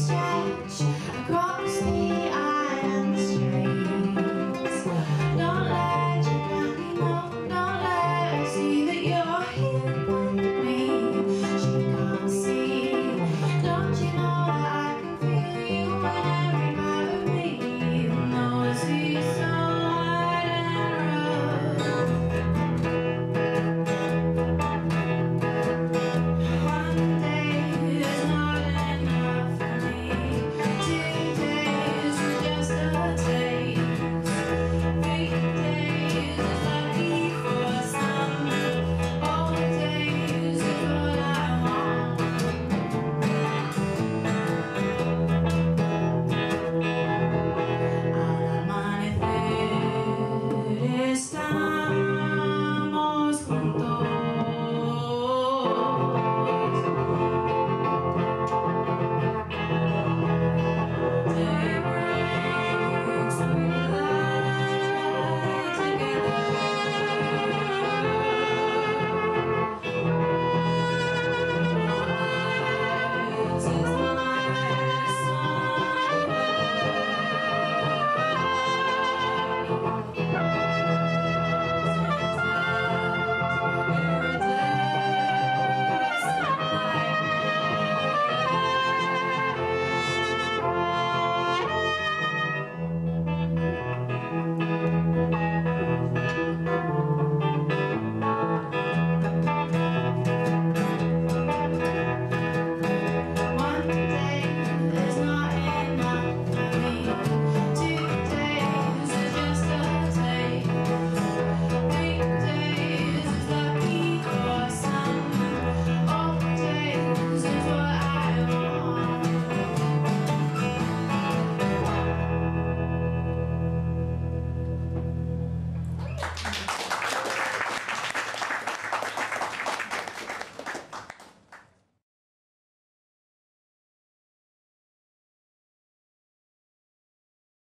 stretch across the